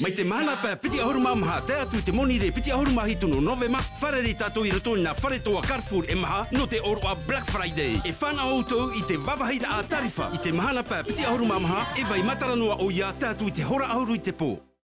Mai te mana pa piti ahuru maha te atu te moni re piti ahuru mahi tunu novema whare re tatou i roto na whare toa Carrefour e maha no te oro Black Friday. E whana outou i te wawahaida a tarifa i te mana pa piti ahuru maha e vai mataranoa o ia te atu i te hora ahuru i te pō.